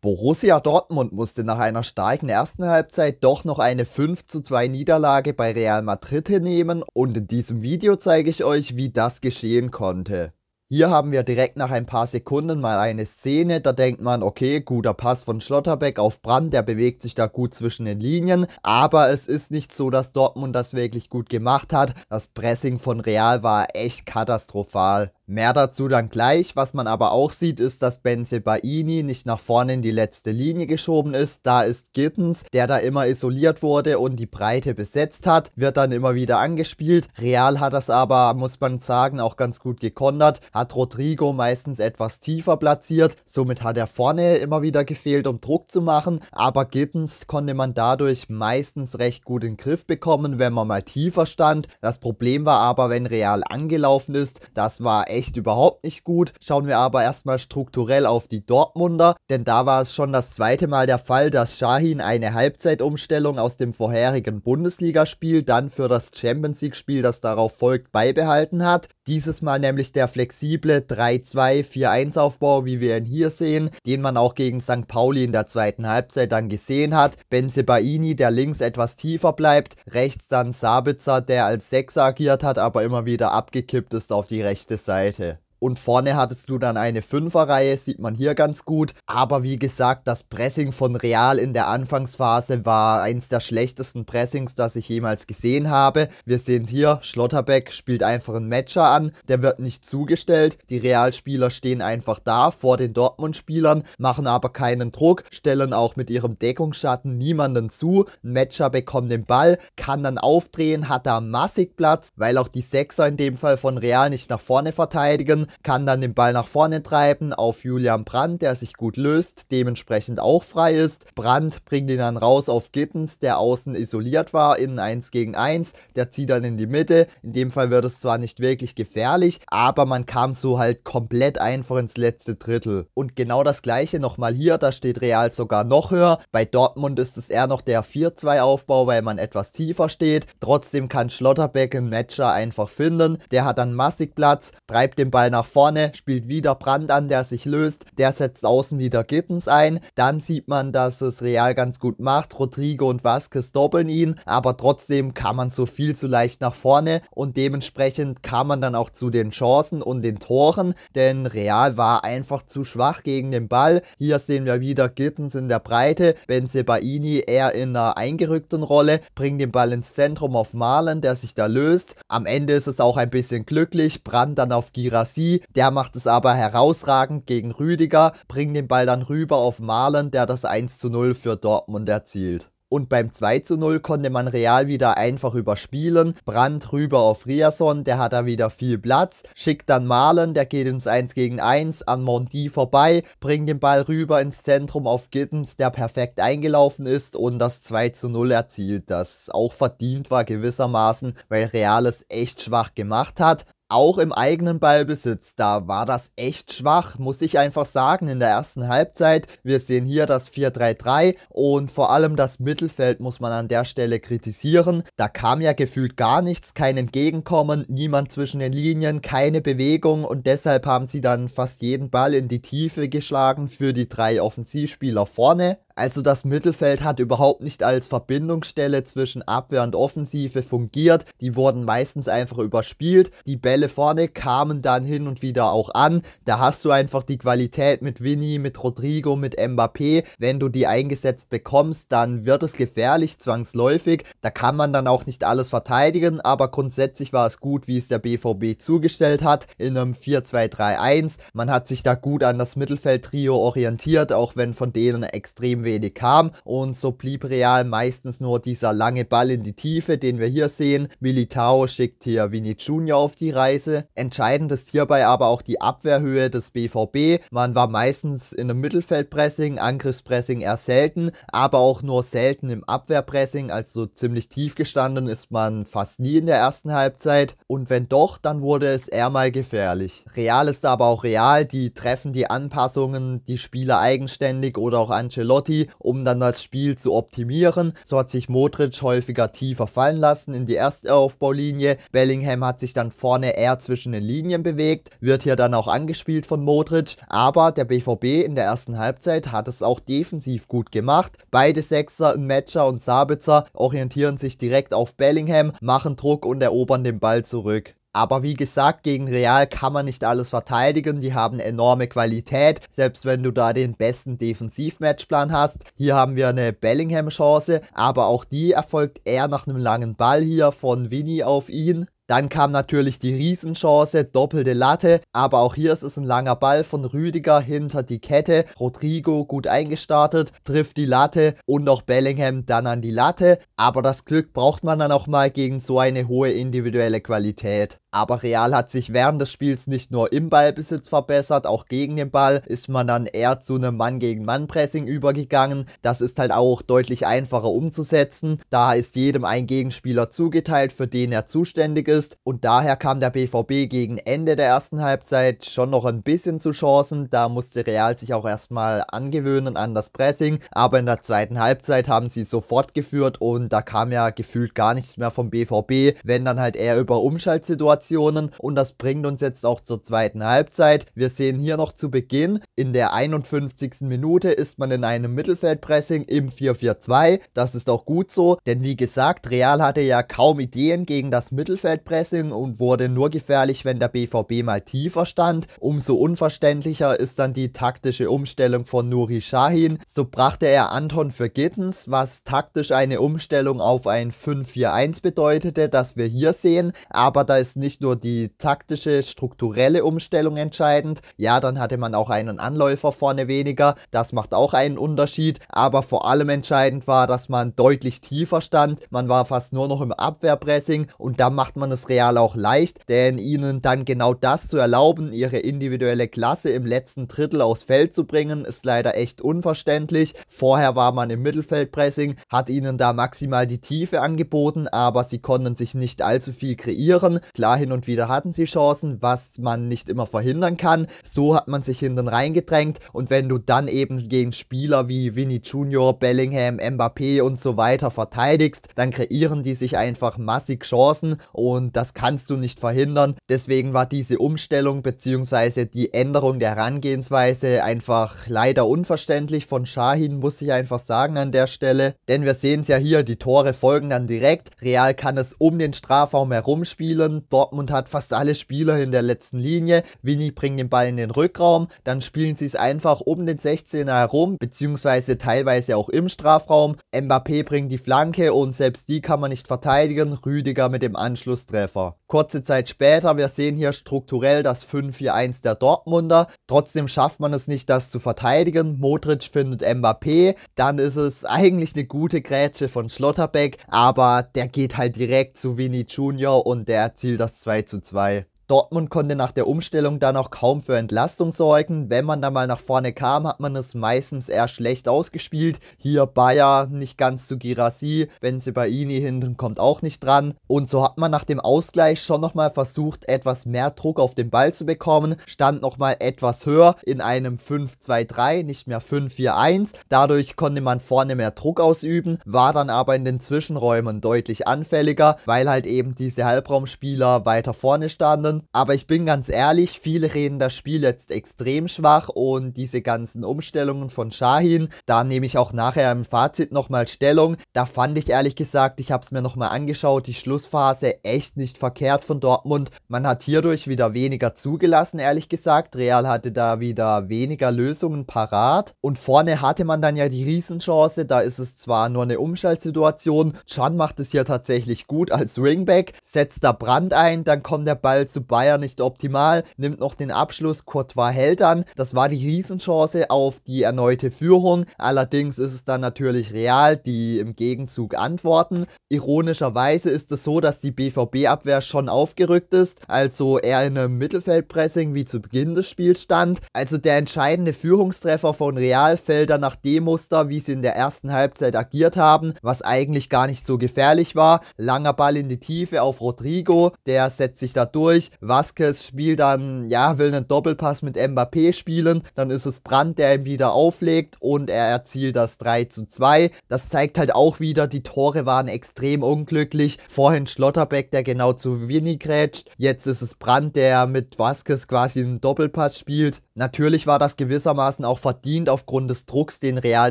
Borussia Dortmund musste nach einer starken ersten Halbzeit doch noch eine 5 zu 2 Niederlage bei Real Madrid hinnehmen und in diesem Video zeige ich euch, wie das geschehen konnte. Hier haben wir direkt nach ein paar Sekunden mal eine Szene, da denkt man, okay, guter Pass von Schlotterbeck auf Brand, der bewegt sich da gut zwischen den Linien, aber es ist nicht so, dass Dortmund das wirklich gut gemacht hat. Das Pressing von Real war echt katastrophal. Mehr dazu dann gleich. Was man aber auch sieht, ist, dass Benzebaini nicht nach vorne in die letzte Linie geschoben ist. Da ist Gittens, der da immer isoliert wurde und die Breite besetzt hat, wird dann immer wieder angespielt. Real hat das aber, muss man sagen, auch ganz gut gekontert. Hat Rodrigo meistens etwas tiefer platziert. Somit hat er vorne immer wieder gefehlt, um Druck zu machen. Aber Gittens konnte man dadurch meistens recht gut in den Griff bekommen, wenn man mal tiefer stand. Das Problem war aber, wenn Real angelaufen ist, das war echt echt überhaupt nicht gut. Schauen wir aber erstmal strukturell auf die Dortmunder, denn da war es schon das zweite Mal der Fall, dass Shahin eine Halbzeitumstellung aus dem vorherigen Bundesligaspiel dann für das Champions League Spiel, das darauf folgt, beibehalten hat. Dieses Mal nämlich der flexible 3-2-4-1 Aufbau, wie wir ihn hier sehen, den man auch gegen St. Pauli in der zweiten Halbzeit dann gesehen hat. Benzebaini, der links etwas tiefer bleibt, rechts dann Sabitzer, der als Sechser agiert hat, aber immer wieder abgekippt ist auf die rechte Seite. Seite. Und vorne hattest du dann eine Fünferreihe, sieht man hier ganz gut. Aber wie gesagt, das Pressing von Real in der Anfangsphase war eins der schlechtesten Pressings, das ich jemals gesehen habe. Wir sehen hier, Schlotterbeck spielt einfach einen Matcher an, der wird nicht zugestellt. Die Realspieler stehen einfach da vor den Dortmund-Spielern, machen aber keinen Druck, stellen auch mit ihrem Deckungsschatten niemanden zu. Ein Matcher bekommt den Ball, kann dann aufdrehen, hat da massig Platz, weil auch die Sechser in dem Fall von Real nicht nach vorne verteidigen kann dann den Ball nach vorne treiben auf Julian Brandt, der sich gut löst, dementsprechend auch frei ist. Brandt bringt ihn dann raus auf Gittens, der außen isoliert war, in 1 gegen 1. Der zieht dann in die Mitte. In dem Fall wird es zwar nicht wirklich gefährlich, aber man kam so halt komplett einfach ins letzte Drittel. Und genau das gleiche nochmal hier, da steht Real sogar noch höher. Bei Dortmund ist es eher noch der 4-2-Aufbau, weil man etwas tiefer steht. Trotzdem kann Schlotterbeck einen Matcher einfach finden. Der hat dann massig Platz, treibt den Ball nach nach vorne, spielt wieder Brand an, der sich löst. Der setzt außen wieder Gittens ein. Dann sieht man, dass es Real ganz gut macht. Rodrigo und Vasquez doppeln ihn, aber trotzdem kann man so viel zu leicht nach vorne und dementsprechend kam man dann auch zu den Chancen und den Toren, denn Real war einfach zu schwach gegen den Ball. Hier sehen wir wieder Gittens in der Breite, Benzebaini eher in einer eingerückten Rolle, bringt den Ball ins Zentrum auf Malen, der sich da löst. Am Ende ist es auch ein bisschen glücklich, Brand dann auf Girassi der macht es aber herausragend gegen Rüdiger, bringt den Ball dann rüber auf Malen, der das 1 zu 0 für Dortmund erzielt. Und beim 2 zu 0 konnte man Real wieder einfach überspielen. Brandt rüber auf Riason, der hat da wieder viel Platz. Schickt dann Malen, der geht ins 1 gegen 1 an Mondi vorbei. Bringt den Ball rüber ins Zentrum auf Gittens, der perfekt eingelaufen ist und das 2 zu 0 erzielt. Das auch verdient war gewissermaßen, weil Real es echt schwach gemacht hat auch im eigenen Ballbesitz, da war das echt schwach, muss ich einfach sagen, in der ersten Halbzeit. Wir sehen hier das 4-3-3 und vor allem das Mittelfeld muss man an der Stelle kritisieren. Da kam ja gefühlt gar nichts, kein Entgegenkommen, niemand zwischen den Linien, keine Bewegung und deshalb haben sie dann fast jeden Ball in die Tiefe geschlagen für die drei Offensivspieler vorne. Also das Mittelfeld hat überhaupt nicht als Verbindungsstelle zwischen Abwehr und Offensive fungiert. Die wurden meistens einfach überspielt. Die Bälle vorne kamen dann hin und wieder auch an. Da hast du einfach die Qualität mit Vinny, mit Rodrigo, mit Mbappé. Wenn du die eingesetzt bekommst, dann wird es gefährlich, zwangsläufig. Da kann man dann auch nicht alles verteidigen, aber grundsätzlich war es gut, wie es der BVB zugestellt hat, in einem 4-2-3-1. Man hat sich da gut an das Mittelfeldtrio orientiert, auch wenn von denen extrem wenig kam und so blieb Real meistens nur dieser lange Ball in die Tiefe, den wir hier sehen. Militao schickt hier Vini Junior auf die Reise. Entscheidend ist hierbei aber auch die Abwehrhöhe des BVB. Man war meistens in einem Mittelfeldpressing, Angriffspressing eher selten, aber auch nur selten im Abwehrpressing, also ziemlich tief gestanden ist man fast nie in der ersten Halbzeit und wenn doch, dann wurde es eher mal gefährlich. Real ist aber auch real, die treffen die Anpassungen, die Spieler eigenständig oder auch Ancelotti Vini, um dann das Spiel zu optimieren. So hat sich Modric häufiger tiefer fallen lassen in die erste Aufbaulinie. Bellingham hat sich dann vorne eher zwischen den Linien bewegt, wird hier dann auch angespielt von Modric. Aber der BVB in der ersten Halbzeit hat es auch defensiv gut gemacht. Beide Sechser, Matcher und Sabitzer orientieren sich direkt auf Bellingham, machen Druck und erobern den Ball zurück. Aber wie gesagt, gegen Real kann man nicht alles verteidigen. Die haben enorme Qualität, selbst wenn du da den besten Defensivmatchplan hast. Hier haben wir eine Bellingham-Chance, aber auch die erfolgt eher nach einem langen Ball hier von Vinny auf ihn. Dann kam natürlich die Riesenchance, doppelte Latte, aber auch hier ist es ein langer Ball von Rüdiger hinter die Kette. Rodrigo gut eingestartet, trifft die Latte und auch Bellingham dann an die Latte. Aber das Glück braucht man dann auch mal gegen so eine hohe individuelle Qualität. Aber Real hat sich während des Spiels nicht nur im Ballbesitz verbessert, auch gegen den Ball ist man dann eher zu einem Mann-gegen-Mann-Pressing übergegangen. Das ist halt auch deutlich einfacher umzusetzen. Da ist jedem ein Gegenspieler zugeteilt, für den er zuständig ist. Und daher kam der BVB gegen Ende der ersten Halbzeit schon noch ein bisschen zu Chancen. Da musste Real sich auch erstmal angewöhnen an das Pressing. Aber in der zweiten Halbzeit haben sie sofort geführt und da kam ja gefühlt gar nichts mehr vom BVB, wenn dann halt eher über Umschaltsituationen Situationen und das bringt uns jetzt auch zur zweiten Halbzeit. Wir sehen hier noch zu Beginn, in der 51. Minute ist man in einem Mittelfeldpressing im 4-4-2. Das ist auch gut so, denn wie gesagt, Real hatte ja kaum Ideen gegen das Mittelfeldpressing und wurde nur gefährlich, wenn der BVB mal tiefer stand. Umso unverständlicher ist dann die taktische Umstellung von Nuri Shahin. So brachte er Anton für Gittens, was taktisch eine Umstellung auf ein 5-4-1 bedeutete, das wir hier sehen, aber da ist nicht nicht nur die taktische, strukturelle Umstellung entscheidend. Ja, dann hatte man auch einen Anläufer vorne weniger. Das macht auch einen Unterschied. Aber vor allem entscheidend war, dass man deutlich tiefer stand. Man war fast nur noch im Abwehrpressing und da macht man es Real auch leicht, denn ihnen dann genau das zu erlauben, ihre individuelle Klasse im letzten Drittel aufs Feld zu bringen, ist leider echt unverständlich. Vorher war man im Mittelfeldpressing, hat ihnen da maximal die Tiefe angeboten, aber sie konnten sich nicht allzu viel kreieren. Klar hin und wieder hatten sie Chancen, was man nicht immer verhindern kann. So hat man sich hinten reingedrängt und wenn du dann eben gegen Spieler wie Vinny Junior, Bellingham, Mbappé und so weiter verteidigst, dann kreieren die sich einfach massig Chancen und das kannst du nicht verhindern. Deswegen war diese Umstellung bzw. die Änderung der Herangehensweise einfach leider unverständlich von Shahin, muss ich einfach sagen an der Stelle. Denn wir sehen es ja hier, die Tore folgen dann direkt. Real kann es um den Strafraum herumspielen. Dort Dortmund hat fast alle Spieler in der letzten Linie. Winnie bringt den Ball in den Rückraum, dann spielen sie es einfach um den 16er herum, beziehungsweise teilweise auch im Strafraum. Mbappé bringt die Flanke und selbst die kann man nicht verteidigen. Rüdiger mit dem Anschlusstreffer. Kurze Zeit später, wir sehen hier strukturell das 5-4-1 der Dortmunder. Trotzdem schafft man es nicht, das zu verteidigen. Modric findet Mbappé. Dann ist es eigentlich eine gute Grätsche von Schlotterbeck, aber der geht halt direkt zu Vinny Junior und der erzielt das 2 zu 2. Dortmund konnte nach der Umstellung dann auch kaum für Entlastung sorgen. Wenn man da mal nach vorne kam, hat man es meistens eher schlecht ausgespielt. Hier Bayer nicht ganz zu Girassi, Benzebaini hinten kommt auch nicht dran. Und so hat man nach dem Ausgleich schon nochmal versucht, etwas mehr Druck auf den Ball zu bekommen. Stand nochmal etwas höher in einem 5-2-3, nicht mehr 5-4-1. Dadurch konnte man vorne mehr Druck ausüben, war dann aber in den Zwischenräumen deutlich anfälliger, weil halt eben diese Halbraumspieler weiter vorne standen aber ich bin ganz ehrlich, viele reden das Spiel jetzt extrem schwach und diese ganzen Umstellungen von Shahin, da nehme ich auch nachher im Fazit nochmal Stellung. Da fand ich ehrlich gesagt, ich habe es mir nochmal angeschaut, die Schlussphase echt nicht verkehrt von Dortmund. Man hat hierdurch wieder weniger zugelassen, ehrlich gesagt. Real hatte da wieder weniger Lösungen parat. Und vorne hatte man dann ja die Riesenchance, da ist es zwar nur eine Umschaltsituation. Chan macht es hier tatsächlich gut als Ringback, setzt da Brand ein, dann kommt der Ball zu Bayern nicht optimal, nimmt noch den Abschluss, Courtois hält dann. Das war die Riesenchance auf die erneute Führung. Allerdings ist es dann natürlich Real, die im Gegenzug antworten. Ironischerweise ist es so, dass die BVB-Abwehr schon aufgerückt ist, also eher in einem Mittelfeldpressing wie zu Beginn des Spiels stand. Also der entscheidende Führungstreffer von Real fällt dann nach dem Muster, wie sie in der ersten Halbzeit agiert haben, was eigentlich gar nicht so gefährlich war. Langer Ball in die Tiefe auf Rodrigo, der setzt sich da durch, Vasquez spielt dann, ja, will einen Doppelpass mit Mbappé spielen, dann ist es Brandt, der ihm wieder auflegt und er erzielt das 3 zu 2. Das zeigt halt auch wieder, die Tore waren extrem unglücklich. Vorhin Schlotterbeck, der genau zu Winnie grätscht. Jetzt ist es Brandt, der mit Vasquez quasi einen Doppelpass spielt. Natürlich war das gewissermaßen auch verdient aufgrund des Drucks, den Real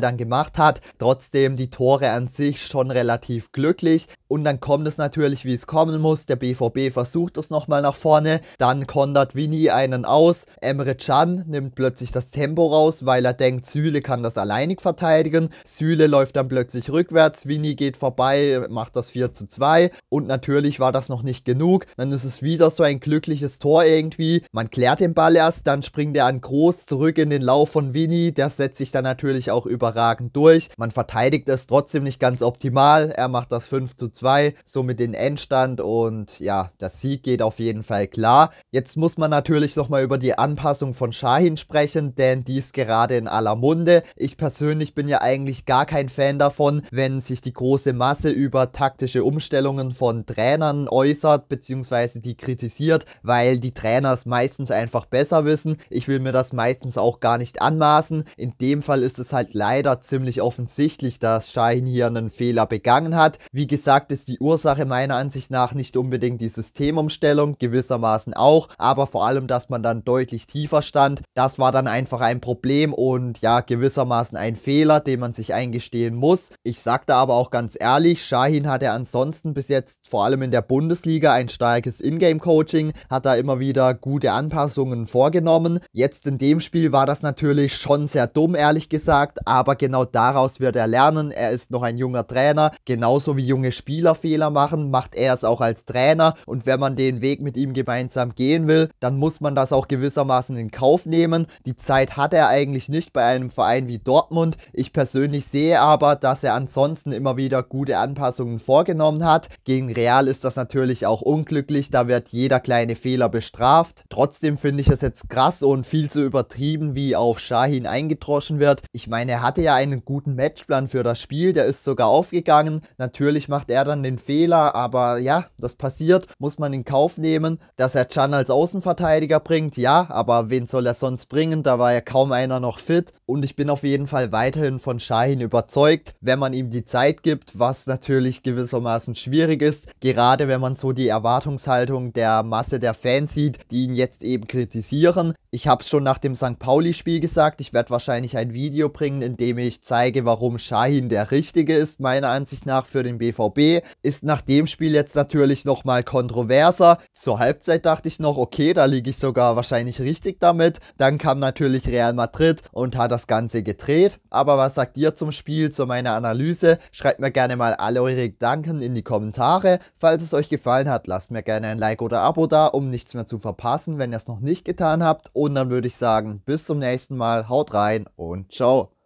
dann gemacht hat. Trotzdem die Tore an sich schon relativ glücklich. Und dann kommt es natürlich, wie es kommen muss. Der BVB versucht es nochmal nach vorne. Dann kontert Winnie einen aus. Emre Can nimmt plötzlich das Tempo raus, weil er denkt, Süle kann das alleinig verteidigen. Süle läuft dann plötzlich rückwärts. Winnie geht vorbei, macht das 4 zu 2. Und natürlich war das noch nicht genug. Dann ist es wieder so ein glückliches Tor irgendwie. Man klärt den Ball erst, dann springt er an groß zurück in den Lauf von Winnie. Der setzt sich dann natürlich auch überragend durch. Man verteidigt es trotzdem nicht ganz optimal. Er macht das 5 zu 2, somit den Endstand und ja, der Sieg geht auf jeden Fall klar. Jetzt muss man natürlich nochmal über die Anpassung von Shahin sprechen, denn die ist gerade in aller Munde. Ich persönlich bin ja eigentlich gar kein Fan davon, wenn sich die große Masse über taktische Umstellungen von Trainern äußert, beziehungsweise die kritisiert, weil die Trainer es meistens einfach besser wissen. Ich will mir mir das meistens auch gar nicht anmaßen. In dem Fall ist es halt leider ziemlich offensichtlich, dass Shahin hier einen Fehler begangen hat. Wie gesagt, ist die Ursache meiner Ansicht nach nicht unbedingt die Systemumstellung, gewissermaßen auch, aber vor allem, dass man dann deutlich tiefer stand. Das war dann einfach ein Problem und ja, gewissermaßen ein Fehler, den man sich eingestehen muss. Ich sagte aber auch ganz ehrlich, Shahin hatte ansonsten bis jetzt vor allem in der Bundesliga ein starkes Ingame-Coaching, hat da immer wieder gute Anpassungen vorgenommen. Jetzt Jetzt in dem Spiel war das natürlich schon sehr dumm, ehrlich gesagt, aber genau daraus wird er lernen. Er ist noch ein junger Trainer, genauso wie junge Spieler Fehler machen, macht er es auch als Trainer und wenn man den Weg mit ihm gemeinsam gehen will, dann muss man das auch gewissermaßen in Kauf nehmen. Die Zeit hat er eigentlich nicht bei einem Verein wie Dortmund. Ich persönlich sehe aber, dass er ansonsten immer wieder gute Anpassungen vorgenommen hat. Gegen Real ist das natürlich auch unglücklich, da wird jeder kleine Fehler bestraft. Trotzdem finde ich es jetzt krass und viel viel zu übertrieben, wie auf Shahin eingedroschen wird. Ich meine, er hatte ja einen guten Matchplan für das Spiel, der ist sogar aufgegangen. Natürlich macht er dann den Fehler, aber ja, das passiert, muss man in Kauf nehmen. Dass er Chan als Außenverteidiger bringt, ja, aber wen soll er sonst bringen? Da war ja kaum einer noch fit. Und ich bin auf jeden Fall weiterhin von Shahin überzeugt, wenn man ihm die Zeit gibt, was natürlich gewissermaßen schwierig ist. Gerade wenn man so die Erwartungshaltung der Masse der Fans sieht, die ihn jetzt eben kritisieren. Ich habe es schon nach dem St. Pauli-Spiel gesagt, ich werde wahrscheinlich ein Video bringen, in dem ich zeige, warum Shahin der Richtige ist, meiner Ansicht nach für den BVB. Ist nach dem Spiel jetzt natürlich nochmal kontroverser. Zur Halbzeit dachte ich noch, okay, da liege ich sogar wahrscheinlich richtig damit. Dann kam natürlich Real Madrid und hat das Ganze gedreht. Aber was sagt ihr zum Spiel, zu meiner Analyse? Schreibt mir gerne mal alle eure Gedanken in die Kommentare. Falls es euch gefallen hat, lasst mir gerne ein Like oder Abo da, um nichts mehr zu verpassen, wenn ihr es noch nicht getan habt. Und dann würde ich sagen, bis zum nächsten Mal, haut rein und ciao.